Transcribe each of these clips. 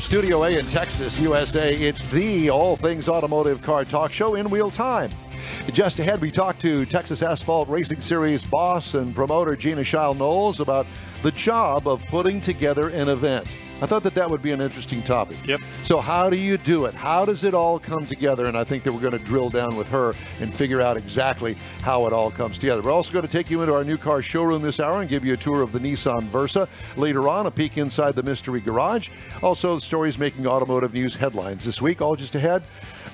Studio A in Texas, USA, it's the All Things Automotive Car Talk Show in real time. Just ahead, we talk to Texas Asphalt Racing Series boss and promoter Gina Shile Knowles about the job of putting together an event. I thought that that would be an interesting topic. Yep. So, how do you do it? How does it all come together? And I think that we're going to drill down with her and figure out exactly how it all comes together. We're also going to take you into our new car showroom this hour and give you a tour of the Nissan Versa. Later on, a peek inside the mystery garage. Also, the stories making automotive news headlines this week. All just ahead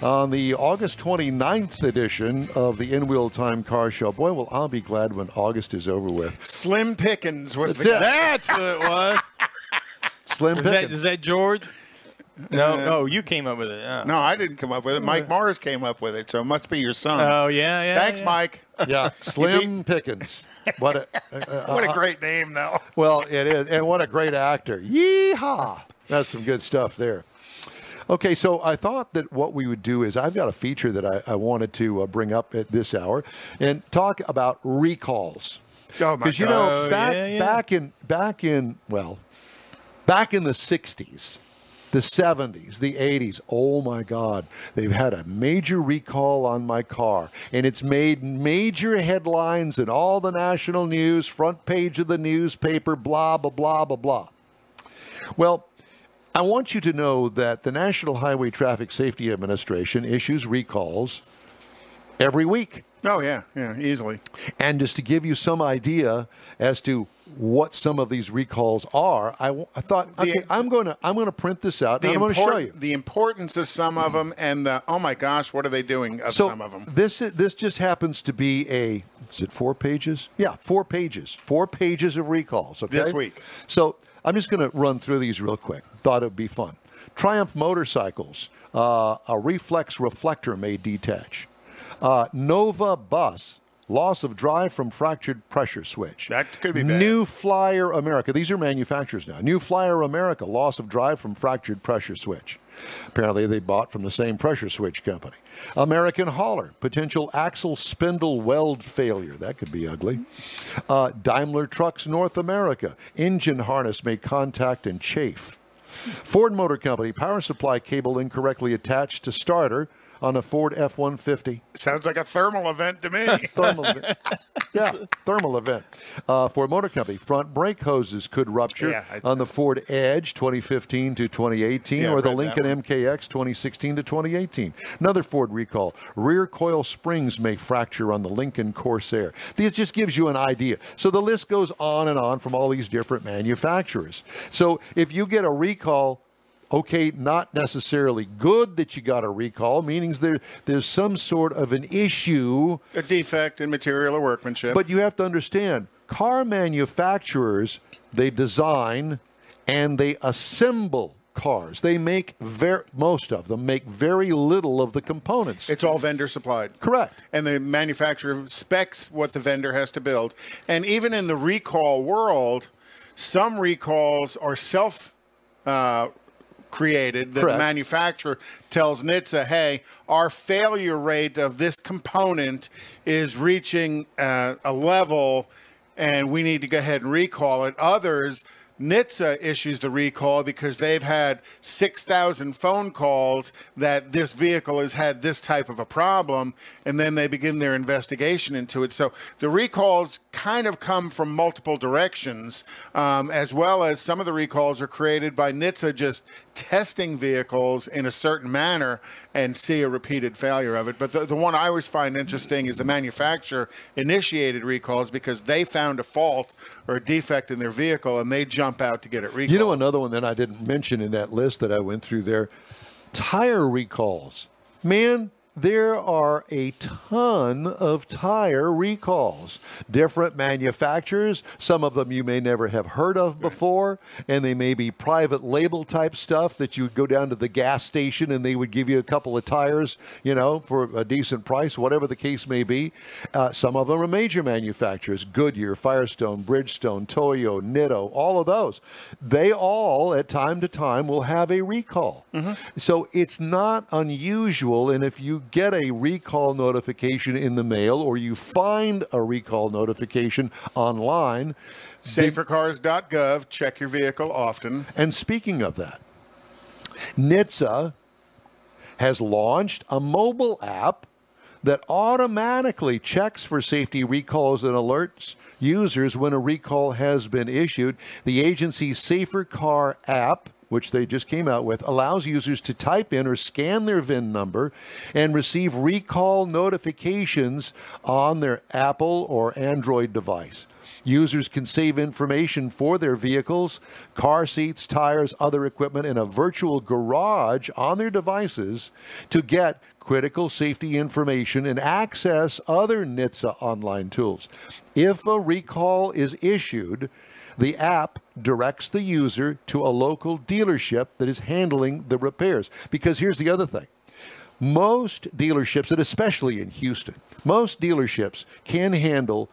on the August 29th edition of the In Wheel Time Car Show. Boy, well, I'll be glad when August is over with. Slim Pickens was That's the it. That's what it was. Slim Is that, Pickens. is that George? No, no, you came up with it. Oh, No, I didn't come up with it. Mike uh, Morris came up with it, so it must be your son. Oh, yeah, yeah. Thanks, yeah. Mike. Yeah, Slim Pickens. What a, uh, uh, What a great name, though. well, it is, and what a great actor. Yeehaw! That's some good stuff there. Okay, so I thought that what we would do is I've got a feature that I, I wanted to uh, bring up at this hour and talk about recalls. Oh, my Because you know, back Yeah, yeah. back in back in well, back in the '60s, the '70s, the '80s. Oh my God, they've had a major recall on my car, and it's made major headlines in all the national news, front page of the newspaper, blah blah blah blah blah. Well. I want you to know that the National Highway Traffic Safety Administration issues recalls every week. Oh, yeah, yeah, easily. And just to give you some idea as to what some of these recalls are, I thought, The- okay, I'm going to I'm going to print this out I'm going to show you. the importance of some of them and the, oh my gosh, what are they doing of So some of them? this is- this just happens to be a is it four pages? Yeah, four pages. Four pages of recalls. Okay, This week. So I'm just going to run through these real quick. Thought it'd be fun. Triumph motorcycles. Uh, a reflex reflector may detach. Uh, Nova bus. Loss of drive from fractured pressure switch. That could be bad. New Flyer America. These are manufacturers now. New Flyer America. Loss of drive from fractured pressure switch. Apparently, they bought from the same pressure switch company. American Hauler. Potential axle spindle weld failure. That could be ugly. Uh, Daimler Trucks North America. Engine harness may contact and chafe. Ford Motor Company. Power supply cable incorrectly attached to starter on a Ford F 150 Sounds like a thermal event to me. thermal event. Yeah, thermal event. Uh, Ford Motor Company front brake hoses could rupture Yeah, I- on the Ford Edge 2015 to 2018, Yeah, or the Lincoln MKX 2016 to 2018. Another Ford recall: rear coil springs may fracture on the Lincoln Corsair. This just gives you an idea. So the list goes on and on from all these different manufacturers. So if you get a recall okay, not necessarily good that you got a recall, meaning there there's some sort of an issue, a defect in material or workmanship. but you have to understand, car manufacturers they design and they assemble cars. They make very most of them make very little of the components. it's all vendor supplied. Correct. and the manufacturer specs what the vendor has to build. And even in the recall world, some recalls are self uh, created that Correct. the manufacturer tells NHTSA, hey, our failure rate of this component is reaching uh, a level and we need to go ahead and recall it. Others, NHTSA issues the recall because they've had 6,000 phone calls that this vehicle has had this type of a problem, and then they begin their investigation into it. So the recalls kind of come from multiple directions, um, as well as some of the recalls are created by NHTSA just testing vehicles in a certain manner and see a repeated failure of it. But the, the one I always find interesting is the manufacturer initiated recalls because they found a fault or a defect in their vehicle and they jump out to get it recalled. You know another one that I didn't mention in that list that I went through there, tire recalls. Man, there are a ton of tire recalls. Different manufacturers, some of them you may never have heard of before, and they may be private label type stuff that you would go down to the gas station and they would give you a couple of tires, you know, for a decent price, whatever the case may be. Uh, some of them are major manufacturers Goodyear, Firestone, Bridgestone, Toyo, Nitto, all of those. They all, at time to time, will have a recall. So it's not unusual. And if you get a recall notification in the mail or you find a recall notification online, Safercars.gov, check your vehicle often. and speaking of that, NHTSA has launched a mobile app that automatically checks for safety recalls and alerts users when a recall has been issued. The agency's Safer Car app which they just came out with, allows users to type in or scan their VIN number and receive recall notifications on their Apple or Android device. Users can save information for their vehicles, car seats, tires, other equipment in a virtual garage on their devices to get critical safety information and access other NHTSA online tools. If a recall is issued, the app directs the user to a local dealership that is handling the repairs. Because here's the other thing most dealerships, and especially in Houston, most dealerships can handle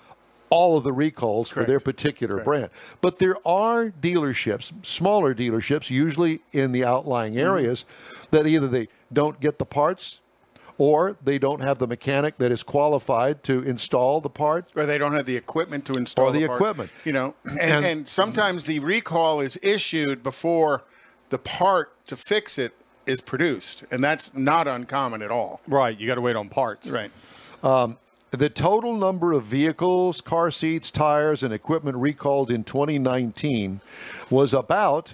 all of the recalls Correct. for their particular Correct. brand. But there are dealerships, smaller dealerships, usually in the outlying mm-hmm. areas, mm-hmm. that either they don't get the parts or they don't have the mechanic that is qualified to install the part, or they don't have the equipment to install or the, the equipment. You know, and, and, and sometimes the recall is issued before the part to fix it is produced, and that's not uncommon at all. Right, you got to wait on parts. Right. Um, the total number of vehicles, car seats, tires, and equipment recalled in 2019 was about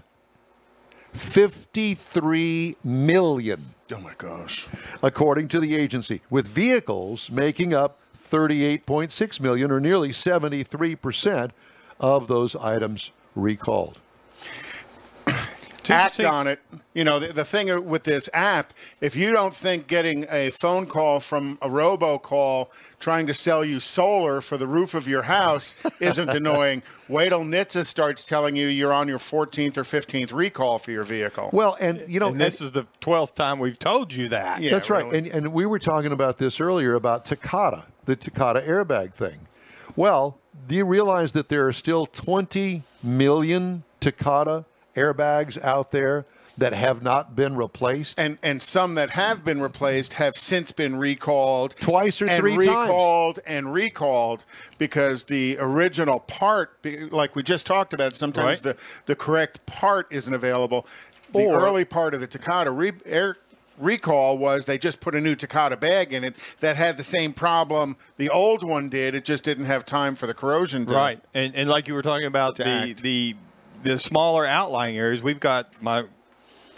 53 million. Oh my gosh. According to the agency, with vehicles making up 38.6 million or nearly 73% of those items recalled act on it. You know, the, the, thing with this app, if you don't think getting a phone call from a robocall trying to sell you solar for the roof of your house isn't annoying, wait till NHTSA starts telling you you're on your 14th or 15th recall for your vehicle. Well, and you know, and this and, is the 12th time we've told you that. Yeah, that's right. And, and we were talking about this earlier about Takata, the Takata airbag thing. Well, do you realize that there are still 20 million Takata airbags out there that have not been replaced. And and some that have been replaced have since been recalled twice or and three recalled times. and recalled because the original part like we just talked about sometimes right. the the correct part isn't available. The or, early part of the Takata re- air recall was they just put a new Takata bag in it that had the same problem the old one did. It just didn't have time for the corrosion. To, right, and, and like you were talking about the act. the the smaller outlying areas, we've got my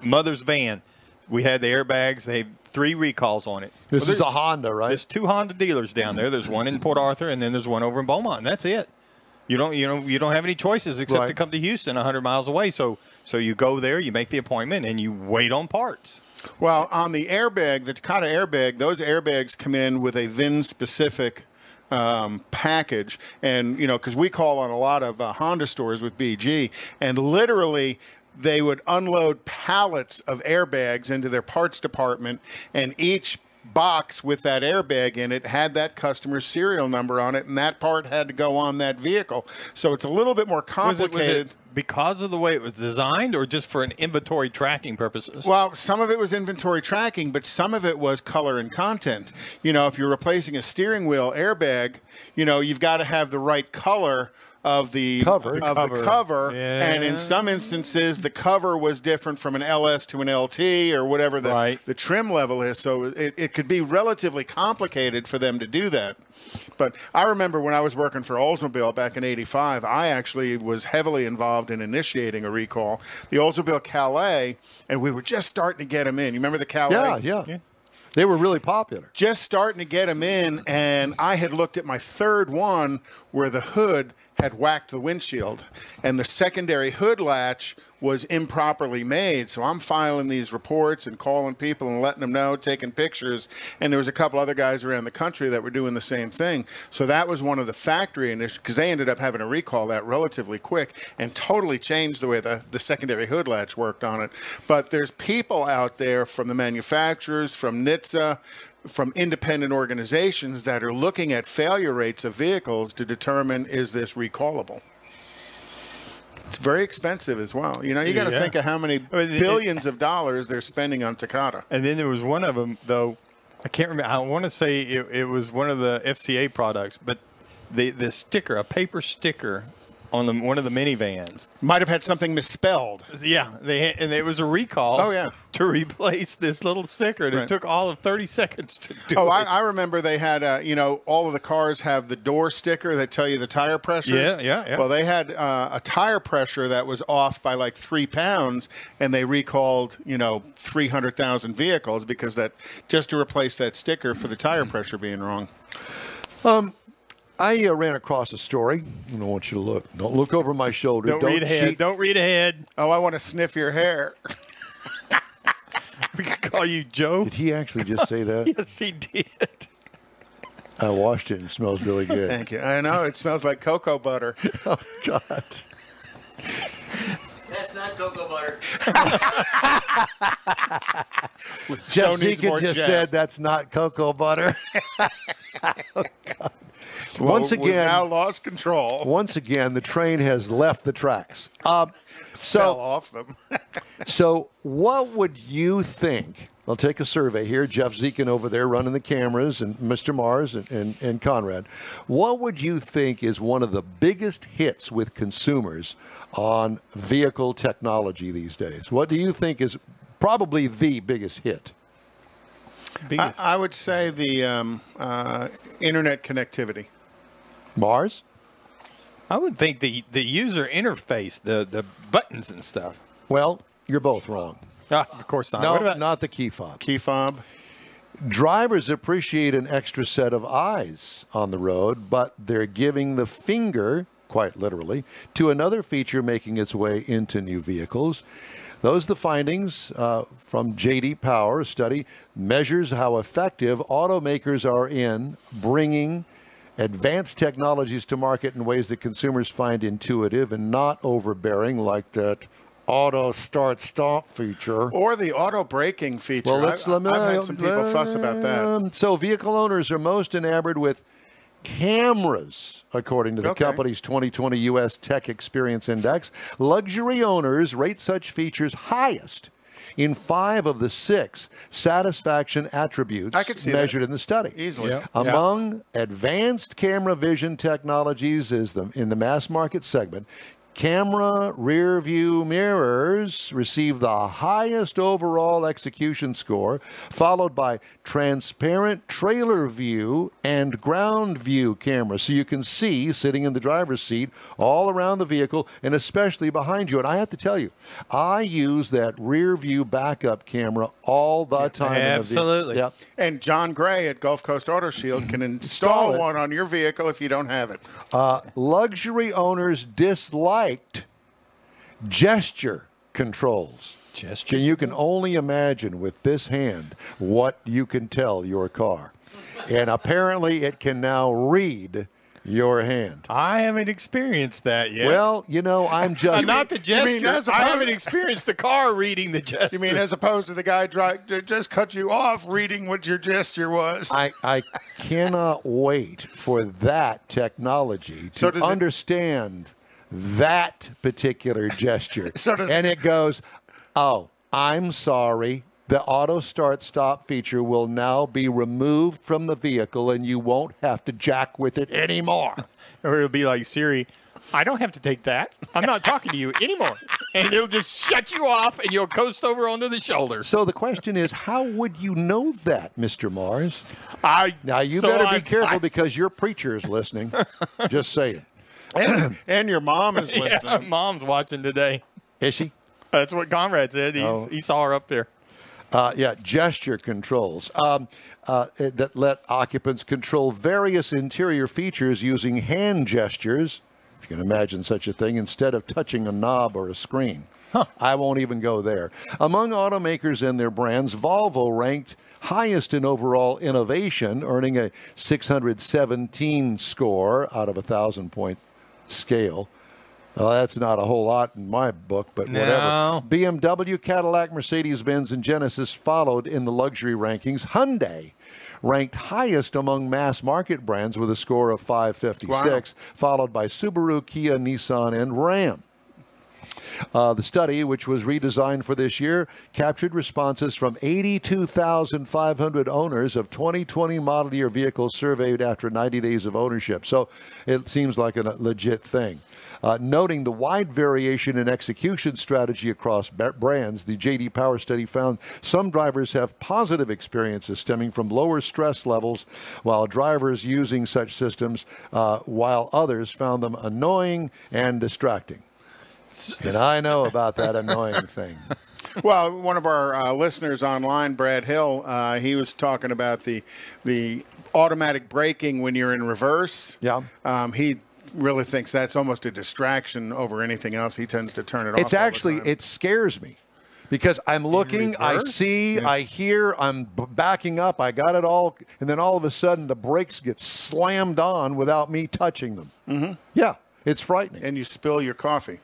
mother's van. We had the airbags. They have three recalls on it. This well, is a Honda, right? There's two Honda dealers down there. There's one in Port Arthur, and then there's one over in Beaumont. And that's it. You don't, you know, you don't have any choices except right. to come to Houston, 100 miles away. So, so you go there, you make the appointment, and you wait on parts. Well, on the airbag, the Takata airbag, those airbags come in with a VIN specific um, package. And, you know, because we call on a lot of uh, Honda stores with BG, and literally they would unload pallets of airbags into their parts department, and each box with that airbag in it had that customer's serial number on it, and that part had to go on that vehicle. So it's a little bit more complicated. Was it, was it because of the way it was designed or just for an inventory tracking purposes? Well, some of it was inventory tracking, but some of it was color and content. You know, if you're replacing a steering wheel airbag, you know, you've got to have the right color of the cover of cover. the cover yeah. and in some instances the cover was different from an LS to an LT or whatever the, right. the trim level is so it, it could be relatively complicated for them to do that but I remember when I was working for Oldsmobile back in 85, I actually was heavily involved in initiating a recall. The Oldsmobile Calais, and we were just starting to get them in. You remember the Calais? Yeah, yeah. yeah. They were really popular. Just starting to get them in, and I had looked at my third one where the hood had whacked the windshield, and the secondary hood latch was improperly made. So I'm filing these reports and calling people and letting them know, taking pictures. And there was a couple other guys around the country that were doing the same thing. So that was one of the factory initiatives because they ended up having to recall that relatively quick and totally changed the way the, the secondary hood latch worked on it. But there's people out there from the manufacturers, from NHTSA, from independent organizations that are looking at failure rates of vehicles to determine is this recallable. It's very expensive as well. You know, you got to yeah. think of how many billions of dollars they're spending on Takata. And then there was one of them, though. I can't remember. I want to say it, it was one of the FCA products, but the the sticker, a paper sticker on the one of the minivans. Might have had something misspelled. Yeah, they and it was a recall. Oh, yeah. to replace this little sticker. And Right. It took all of thirty seconds to do Oh, it. I, I remember they had, uh, you know, all of the cars have the door sticker that tell you the tire pressures. Yeah, yeah, yeah. Well, they had uh, a tire pressure that was off by like three pounds, and they recalled, you know, 300,000 vehicles because that just to replace that sticker for the tire pressure being wrong. I uh, ran across a story. I don't want you to look. Don't look over my shoulder. don't, read ahead. Don't read ahead. Oh, I want to sniff your hair. We could call you Joe. Did he actually just say that? Yes, he did. I washed it and it smells really good. Thank you. I know it smells like cocoa butter. Oh, God. That's not cocoa butter. Jeff needs Zekin more just Jeff. said that's not cocoa butter. Oh, God. Once Well, we've again, now lost control. once again, the train has left the tracks. Um, Fell so, off them. so what would you think? I'll take a survey here. Jeff Zekin over there running the cameras, and Mr. Mars and, and, and Conrad. What would you think is one of the biggest hits with consumers on vehicle technology these days? What do you think is probably the biggest hit? I, I would say the um, uh, internet connectivity. Mars? I would think the the user interface, the the buttons and stuff. Well, you're both wrong. Ah, of course not. No, What about- not the key fob. Key fob. Drivers appreciate an extra set of eyes on the road, but they're giving the finger, quite literally, to another feature making its way into new vehicles. Those are the findings uh, from JD Power. A study measures how effective automakers are in bringing advanced technologies to market in ways that consumers find intuitive and not overbearing, like that auto start stop feature. Or the auto braking feature. Well, let's I, let me. I've had some people fuss about that. So, vehicle owners are most enamored with cameras, according to the Okay. company's 2020 U.S. Tech Experience Index. Luxury owners rate such features highest in five of the six satisfaction attributes I could see that. measured in the study. Easily. Yeah. Among advanced camera vision technologies is the in the mass market segment. Camera rear view mirrors receive the highest overall execution score, followed by transparent trailer view and ground view cameras. So you can see sitting in the driver's seat all around the vehicle and especially behind you. And I have to tell you, I use that rear view backup camera all the time. in the. Absolutely. Yep. And John Gray at Gulf Coast Auto Shield can install Install one on your vehicle if you don't have it. Uh, luxury owners disliked gesture controls. Gesture. Can, you can only imagine with this hand what you can tell your car. And apparently it can now read your hand. I haven't experienced that yet. Well, you know, I'm just. not the you mean gesture. as I haven't experienced the car reading the gesture. You mean as opposed to the guy dri- that just cut you off reading what your gesture was? I, I cannot wait for that technology to So does it- understand that particular gesture. So and it goes, oh, I'm sorry. The auto start stop feature will now be removed from the vehicle and you won't have to jack with it anymore. or it'll be like Siri. I don't have to take that. I'm not talking to you anymore. And it'll just shut you off, and you'll coast over onto the shoulder. so the question is, how would you know that, Mr. Mars? I Now you so better be I- careful I- because your preacher is listening. Just saying. and your mom is yeah, mom's watching today. Is she? That's what Conrad said. He's, Oh. He saw her up there. Uh, yeah, gesture controls um, uh, that let occupants control various interior features using hand gestures, if you can imagine such a thing, instead of touching a knob or a screen. I won't even go there. Among automakers and their brands, Volvo ranked highest in overall innovation, earning a 617 score out of a thousand point scale. Well, that's not a whole lot in my book, but No. whatever. BMW, Cadillac, Mercedes Benz, and Genesis followed in the luxury rankings. Hyundai ranked highest among mass market brands with a score of 556, followed by Subaru, Kia, Nissan, and Ram. Uh, the study, which was redesigned for this year, captured responses from 82,500 owners of 2020 model year vehicles surveyed after 90 days of ownership. So it seems like a legit thing. Uh, noting the wide variation in execution strategy across brands, the JD Power study found some drivers have positive experiences stemming from lower stress levels, while drivers using such systems, uh, while others found them annoying and distracting. And I know about that annoying thing. Well, one of our uh, listeners online, Brad Hill, uh, he was talking about the the automatic braking when you're in reverse. Yeah. Um, he really thinks that's almost a distraction over anything else. He tends to turn it it's off. It's actually it scares me because I'm looking, I see, yeah. I hear, I'm b- backing up, I got it all, and then all of a sudden the brakes get slammed on without me touching them. Mm-hmm. Yeah, it's frightening. And you spill your coffee.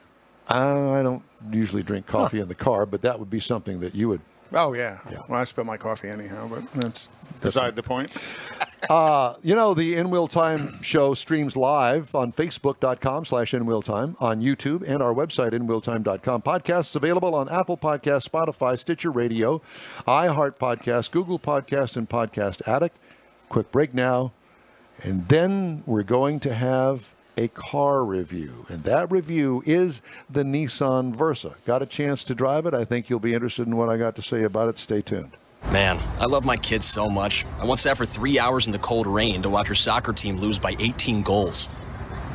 Uh, I don't usually drink coffee huh. in the car, but that would be something that you would. Oh yeah. yeah. Well, I spill my coffee anyhow, but that's beside the point. uh, you know, the In Wheel Time show streams live on Facebook.com slash In Wheel Time, on YouTube, and our website, InWheelTime.com. Podcasts available on Apple Podcasts, Spotify, Stitcher Radio, iHeart Podcast, Google Podcast, and Podcast Addict. Quick break now. And then we're going to have a car review. And that review is the Nissan Versa. Got a chance to drive it? I think you'll be interested in what I got to say about it. Stay tuned. Man, I love my kids so much. I once sat for three hours in the cold rain to watch her soccer team lose by 18 goals.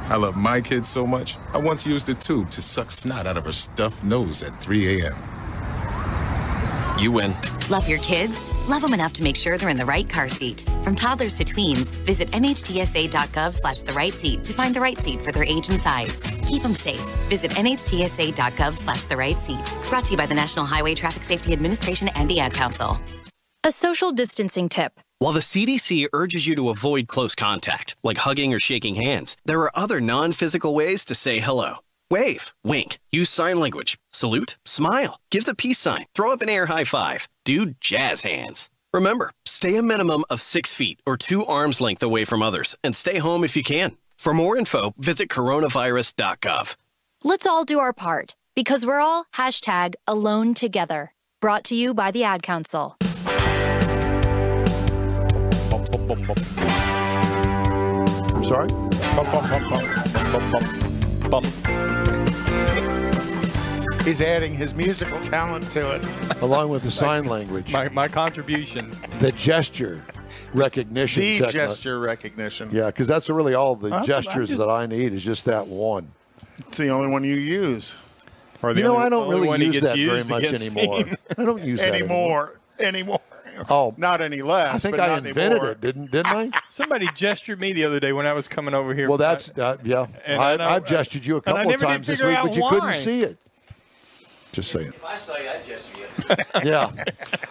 I love my kids so much, I once used a tube to suck snot out of her stuffed nose at 3 a.m. You win. Love your kids? Love them enough to make sure they're in the right car seat. From toddlers to tweens, visit nhtsa.gov slash the right seat to find the right seat for their age and size. Keep them safe. Visit nhtsa.gov slash the right seat. Brought to you by the National Highway Traffic Safety Administration and the Ad Council. A social distancing tip. While the CDC urges you to avoid close contact, like hugging or shaking hands, there are other non physical ways to say hello. Wave, wink, use sign language, salute, smile, give the peace sign, throw up an air high five, do jazz hands. Remember, stay a minimum of six feet or two arms length away from others and stay home if you can. For more info, visit coronavirus.gov. Let's all do our part because we're all hashtag alone together. Brought to you by the Ad Council. I'm sorry? He's adding his musical talent to it. Along with the sign language. My, my contribution. The gesture recognition. The techno- gesture recognition. Yeah, because that's really all the huh? gestures just, that I need is just that one. It's the only one you use. you know, only, I don't really use that very much anymore. I don't use that anymore. Anymore. Oh, not any less. I think I invented anymore. it, didn't didn't I? Somebody gestured me the other day when I was coming over here. Well, that's uh, yeah. I, I, have gestured you a couple of times this week, but you why. couldn't see it. Just saying. If I saw you, I'd gesture you. yeah.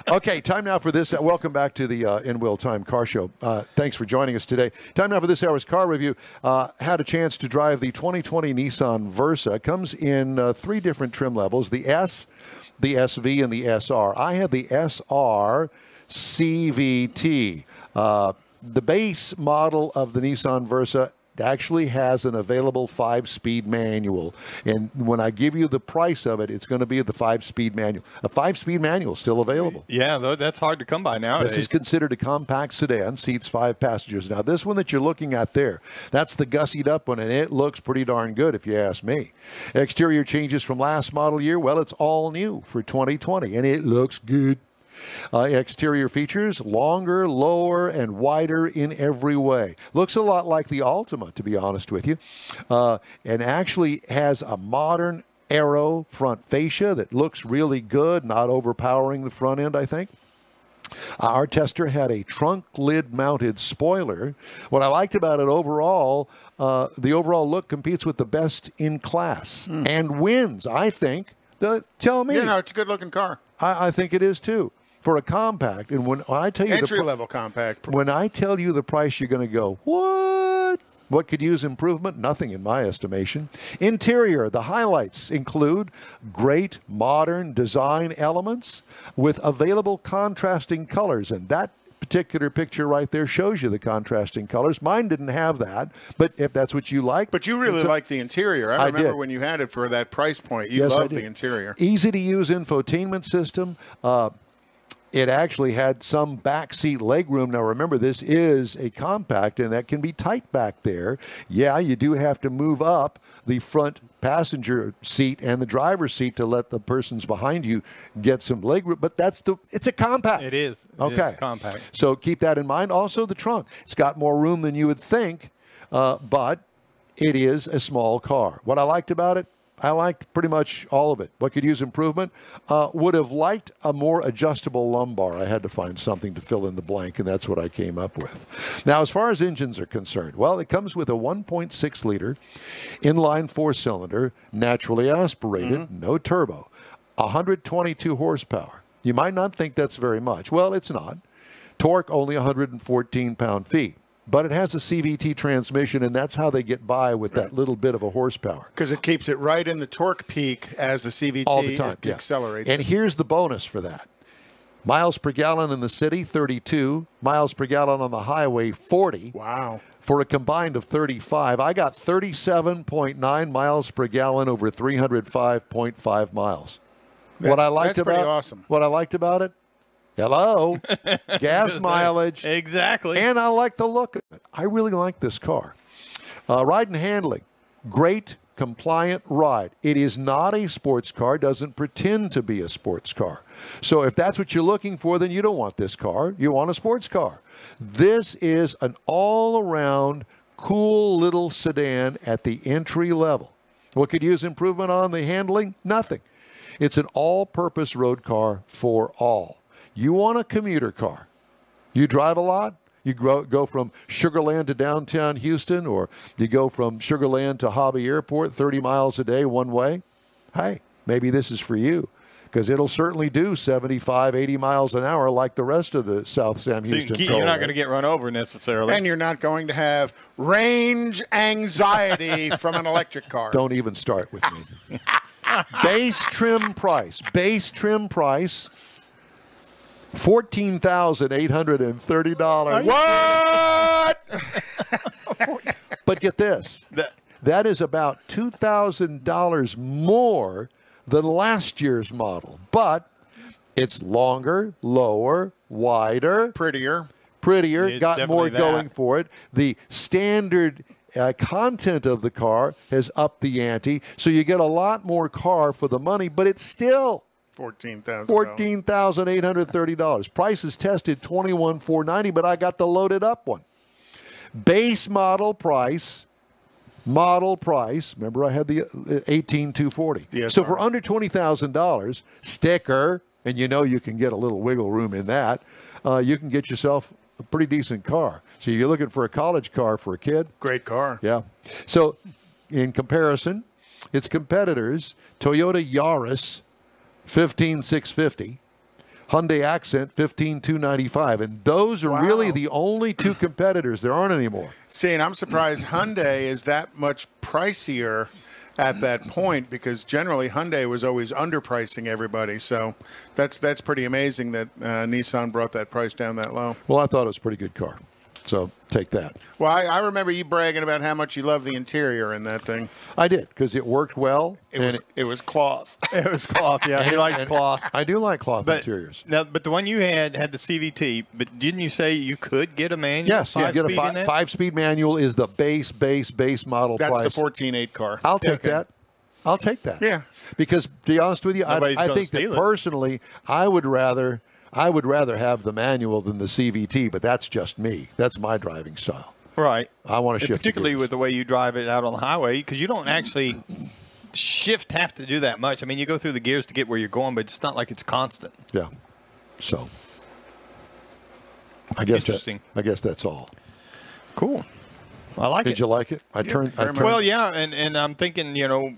Okay, time now for this. Uh, welcome back to the uh, In Wheel Time Car Show. Uh, thanks for joining us today. Time now for this hour's car review. Uh, had a chance to drive the 2020 Nissan Versa. Comes in uh, three different trim levels: the S, the SV, and the SR. I had the SR CVT. Uh, the base model of the Nissan Versa actually has an available five speed manual. And when I give you the price of it, it's going to be the five speed manual. A five speed manual still available. Yeah, that's hard to come by now. This is considered a compact sedan, seats five passengers. Now, this one that you're looking at there, that's the gussied up one, and it looks pretty darn good if you ask me. Exterior changes from last model year, well, it's all new for 2020, and it looks good. Uh, exterior features longer, lower, and wider in every way. Looks a lot like the Altima, to be honest with you, uh, and actually has a modern aero front fascia that looks really good, not overpowering the front end, I think. Our tester had a trunk lid mounted spoiler. What I liked about it overall, uh, the overall look competes with the best in class mm. and wins, I think. The, tell me. You know, it's a good looking car. I, I think it is too for a compact. And when, when I tell you entry the level compact, when I tell you the price, you're going to go what? What could use improvement? Nothing in my estimation. Interior, the highlights include great modern design elements with available contrasting colors, and that particular picture right there shows you the contrasting colors. Mine didn't have that, but if that's what you like. But you really like the interior. I, I remember did. when you had it for that price point. You Yes, loved the interior. Easy to use infotainment system. Uh, it actually had some backseat legroom. Now, remember, this is a compact, and that can be tight back there. Yeah, you do have to move up the front passenger seat and the driver's seat to let the persons behind you get some legroom. But that's the it's a compact. It is. It is okay. compact. So keep that in mind. Also, the trunk. It's got more room than you would think, uh, but it is a small car. What I liked about it, I liked pretty much all of it. What could use improvement? Uh, would have liked a more adjustable lumbar. I had to find something to fill in the blank, and that's what I came up with. Now, as far as engines are concerned, well, it comes with a 1.6 liter inline four cylinder, naturally aspirated, no turbo, 122 horsepower. You might not think that's very much. Well, it's not. Torque only 114 pound feet. But it has a CVT transmission, and that's how they get by with that little bit of a horsepower. Because it keeps it right in the torque peak as the CVT all the time. yeah. accelerates. And here's the bonus for that: miles per gallon in the city, 32. Miles per gallon on the highway, 40. wow. For a combined of 35, I got 37.9 miles per gallon over 305.5 miles. what I liked that's pretty about awesome. what I liked about it, hello, gas mileage, Exactly. and I like the look of it. I really like this car. Uh, ride and handling, great, compliant ride. It is not a sports car, doesn't pretend to be a sports car. So if that's what you're looking for, then you don't want this car. You want a sports car. This is an all around cool little sedan at the entry level. What could use improvement on the handling? Nothing. It's an all purpose road car for all. You want a commuter car. You drive a lot. You grow, go from Sugar Land to downtown Houston, or you go from Sugar Land to Hobby Airport 30 miles a day one way. Hey, maybe this is for you because it'll certainly do 75, 80 miles an hour like the rest of the South Sam So you Houston. can keep- you're not going to get run over necessarily. And you're not going to have range anxiety from an electric car. Don't even start with me. base trim price. Base trim price. Fourteen thousand eight hundred and thirty dollars. What? But get this. That- That is about two thousand dollars more than last year's model. But it's longer, lower, wider, Prettier. prettier, It's got more that. going for it. The standard uh, content of the car has upped the ante, so you get a lot more car for the money, but it's still Fourteen thousand. fourteen thousand eight hundred thirty dollars. Price is tested twenty one four ninety, but I got the loaded up one. Base model price. Model price. Remember, I had the uh, eighteen two forty. So for under twenty thousand dollars, sticker, and you know you can get a little wiggle room in that. Uh, you can get yourself a pretty decent car. So you're looking for a college car for a kid. Great car. Yeah. So, in comparison, its competitors Toyota Yaris, 15650, Hyundai Accent, 15295, and those are really the only two competitors. There aren't any more. See, and I'm surprised Hyundai is that much pricier at that point because generally Hyundai was always underpricing everybody. So that's that's pretty amazing that uh, Nissan brought that price down that low. Well, I thought it was a pretty good car. So take that. Well, I, I remember you bragging about how much you love the interior in that thing. I did because it worked well. It was it was cloth. it was cloth. Yeah, he likes cloth. I do like cloth But interiors. now, but the one you had had the CVT. But didn't you say you could get a manual? Yes, yeah, five get a speed five speed manual is the base, base, base model That's price. the 14.8 car. I'll take Okay. that. I'll take that. Yeah. Because to be honest with you, I, Nobody's I gonna think that it. personally, I would rather I would rather have the manual than the CVT, but that's just me. That's my driving style. Right. I want to And shift. particularly gears. with the way you drive it out on the highway, because you don't actually shift have to do that much. I mean, you go through the gears to get where you're going, but it's not like it's constant. yeah. So I guess that, Interesting. I guess that's all. Cool. I like Did it. Did you like it? I turned. I turned much. Well, yeah, and, and I'm thinking, you know,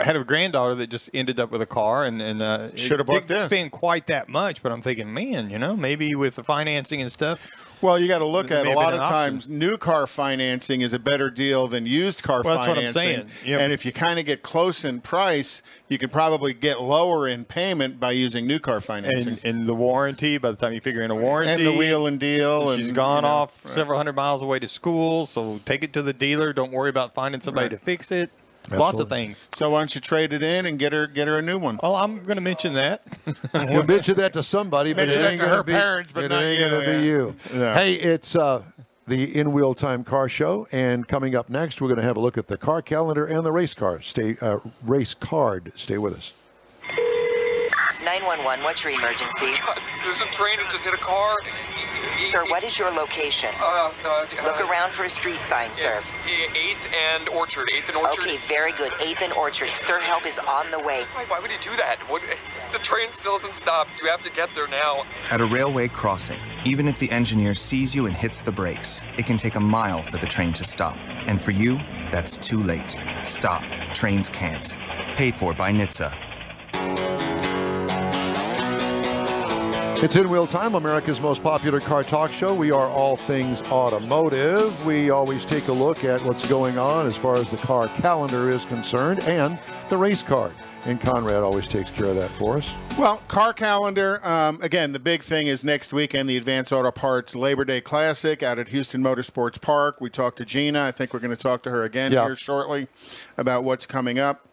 I had a granddaughter that just ended up with a car, and and uh, Shoulda it bought didn't this. spend quite that much. But I'm thinking, man, you know, maybe with the financing and stuff. Well, you got to look at a lot of option. times new car financing is a better deal than used car Well, that's what I'm financing. saying. Yep. And if you kind of get close in price, you can probably get lower in payment by using new car financing. And, and the warranty, by the time you figure in a warranty, And the wheel and deal. she's and, gone you know, off right. several hundred miles away to school. So take it to the dealer. Don't worry about finding somebody Right. to fix it. Lots of things. So why don't you trade it in and get her get her a new one? Well, I'm going to mention that. You mention that to somebody, but Mention it that ain't to gonna her be, parents, but it not ain't you, gonna yeah. be you. Yeah. Hey, it's uh, the In Wheel Time Car Show, and coming up next, we're going to have a look at the car calendar and the race car. Stay uh, race card. Stay with us. 911, what's your emergency? There's a train that just hit a car. Sir, what is your location? Uh, uh, Look uh, around for a street sign, sir. It's 8th and Orchard. 8th and Orchard. Okay, very good. 8th and Orchard. Sir, help is on the way. Why, why would you do that? What, the train still hasn't stopped. You have to get there now. At a railway crossing, even if the engineer sees you and hits the brakes, it can take a mile for the train to stop. And for you, that's too late. Stop. Trains can't. Paid for by NHTSA. It's In Wheel Time, America's most popular car talk show. We are all things automotive. We always take a look at what's going on as far as the car calendar is concerned and the race card. And Conrad always takes care of that for us. Well, car calendar. Um, again, the big thing is next weekend, the Advanced Auto Parts Labor Day Classic out at Houston Motorsports Park. We talked to Gina. I think we're going to talk to her again Yeah. here shortly about what's coming up.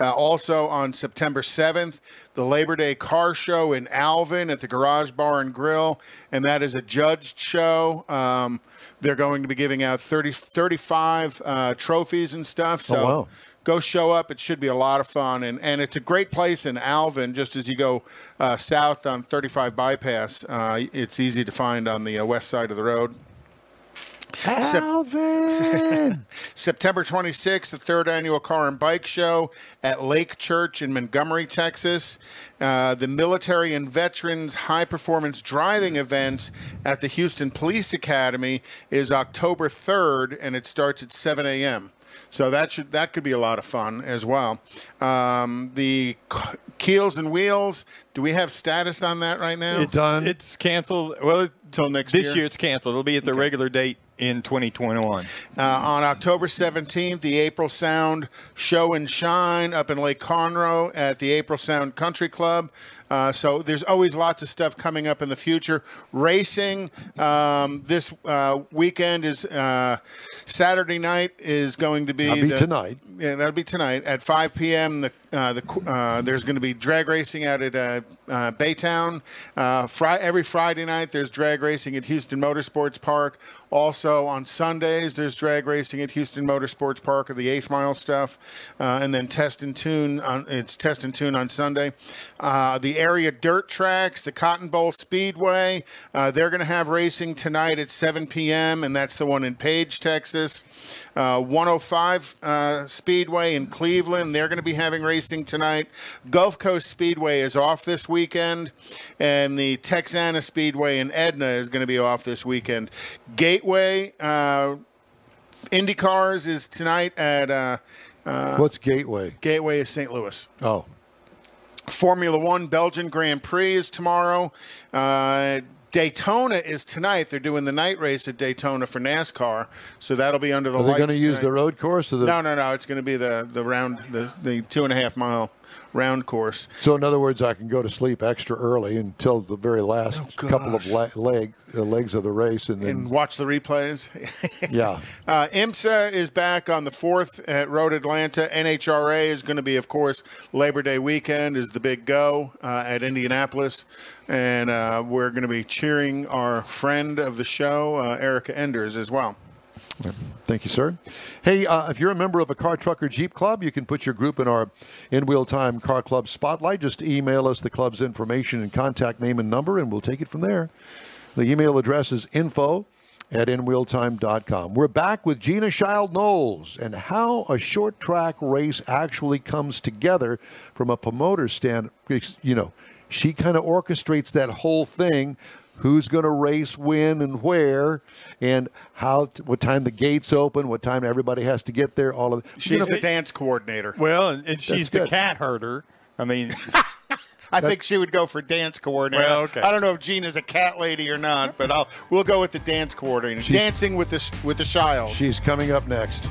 Uh, also on September 7th, the Labor Day Car Show in Alvin at the Garage Bar and Grill, and that is a judged show. Um, they're going to be giving out 30, 35 uh, trophies and stuff. So Oh, wow. go show up. It should be a lot of fun, and and it's a great place in Alvin. Just as you go uh, south on 35 bypass, uh, it's easy to find on the uh, west side of the road. Alvin! September 26th, the third annual Car and Bike Show at Lake Church in Montgomery, Texas. Uh, the Military and Veterans High Performance Driving events at the Houston Police Academy is October 3rd, and it starts at 7 a.m. So that should that could be a lot of fun as well. Um, the Keels and Wheels. Do we have status on that right now? It's It's canceled. Well, until next year. this year? year it's canceled. It'll be at the regular date in 2021. Uh, on October 17th, the April Sound Show and Shine up in Lake Conroe at the April Sound Country Club. Uh, so there's always lots of stuff coming up in the future. Racing um, this uh, weekend is uh, Saturday night is going to be, That'll be the- tonight. Yeah, that'll be tonight at 5 p.m. The uh, the uh, there's going to be drag racing out at uh, uh, Baytown. Uh, Fri- every Friday night there's drag racing at Houston Motorsports Park. Also on Sundays there's drag racing at Houston Motorsports Park or the Eighth Mile stuff, uh, and then test and tune. On, it's test and tune on Sunday. Uh, the area dirt tracks, the Cotton Bowl Speedway, uh, they're going to have racing tonight at 7 p.m. and that's the one in Paige, Texas. Uh, 105 uh, Speedway in Cleveland. They're going to be having racing tonight. Gulf Coast Speedway is off this weekend, and the Texana Speedway in Edna is going to be off this weekend. Gateway uh, Indy is tonight at. Uh, uh, What's Gateway? Gateway is St. Louis. Oh. Formula One Belgian Grand Prix is tomorrow. Uh, Daytona is tonight. They're doing the night race at Daytona for NASCAR, so that'll be under the Are they going to use the road course? Or the, No, no, no. It's going to be the the round, the the two and a half mile round course. So, in other words, I can go to sleep extra early until the very last couple of le- leg, uh, legs of the race, and then and watch the replays. yeah, Uh, IMSA is back on the 4th at Road Atlanta. NHRA is going to be, of course, Labor Day weekend is the big go uh, at Indianapolis. And uh, we're going to be cheering our friend of the show, uh, Erica Enders, as well. Thank you, sir. Hey, uh, if you're a member of a car, truck, or Jeep club, you can put your group in our in wheel time car club spotlight. Just email us the club's information and contact name and number, and we'll take it from there. The email address is info at inwheeltime.com. We're back with Gina Child Knowles and how a short track race actually comes together from a promoter stand. You know, she kind of orchestrates that whole thing. Who's going to race when and where, and how t- what time the gates open, what time everybody has to get there. All of She's the dance coordinator. Well, and, and she's the good. cat herder. I mean, I think she would go for dance coordinator. Well, okay. I don't know if Gina's a cat lady or not, but I'll we'll go with the dance coordinator. She's- Dancing with the with the child. She's coming up next.